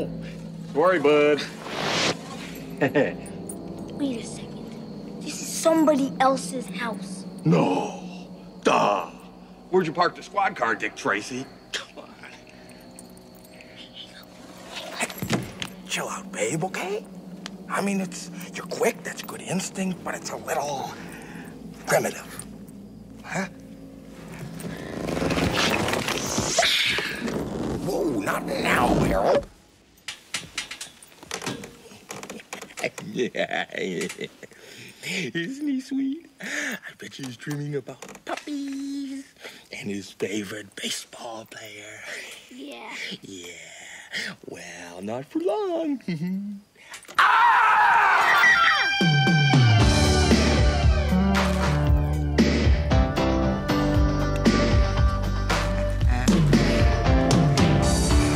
Oh, sorry, bud. Wait a second. This is somebody else's house. no. Duh. Where'd you park the squad car, Dick Tracy? Come on. Chill out, babe, okay? I mean, it's you're quick, that's good instinct, but it's a little primitive. Huh? Whoa, not now, Harold. Isn't he sweet? I bet he's dreaming about puppies and his favorite baseball player. Yeah. Yeah. Well, not for long.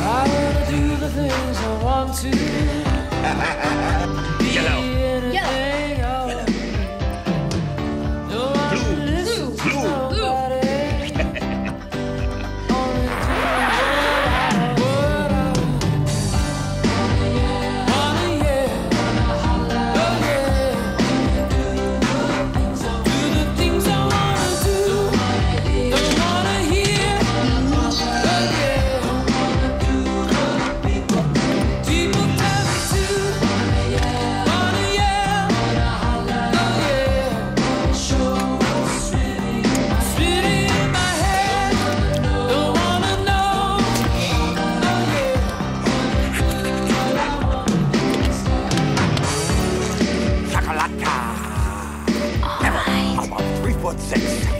I wanna do the things I want to.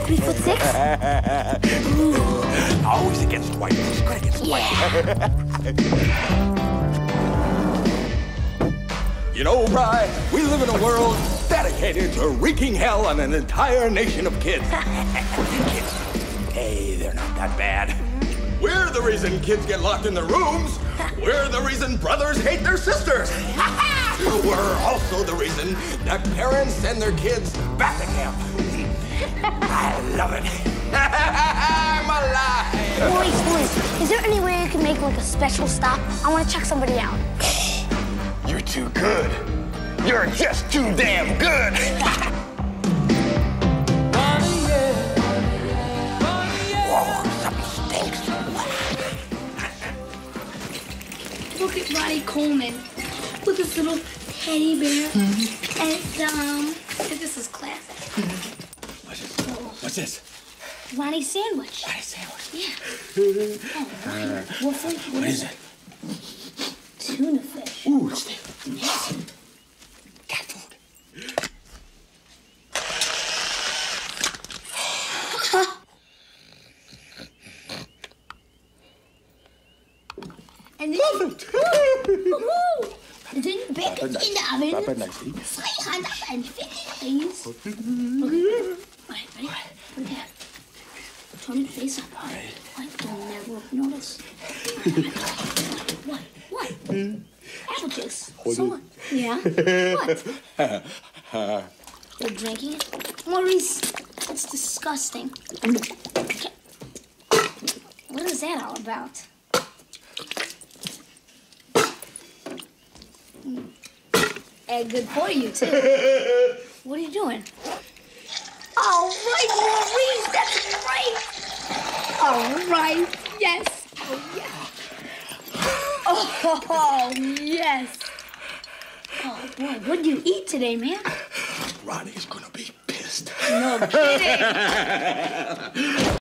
Three foot six? Always against white. Good against white. You know, Bry, we live in a world dedicated to wreaking hell on an entire nation of kids. kids, hey, they're not that bad. We're the reason kids get locked in their rooms. We're the reason brothers hate their sisters. We're also the reason that parents send their kids back to camp. I love it. I'm alive. Boys, boys, is there any way you can make like a special stop? I want to check somebody out. You're too good. You're just too damn good. Wanna yeah, wanna yeah. Whoa, something stinks. Look at Ronnie Coleman with his little teddy bear. And, um, this is classic. What's this? What's this? Ronnie sandwich. A sandwich. Yeah. Oh. Waffle. What is it? Tuna fish. Ooh, it's the cat food. And then! And then bake it in the oven. Drop it nicely. Fry hand up and finish things. Okay. All right, ready? Put it there. Turn it face up. All right. What? Don't never notice. what? What? Hmm? Apple juice. So? Yeah? what? You're drinking it? Maurice, that's disgusting. What is that all about? Hmm. And good for you, too. what are you doing? All right, Maurice, that's great. All right, yes. Oh, yeah. Oh, yes. Oh, boy, what did you eat today, man? Ronnie's gonna be pissed. No kidding.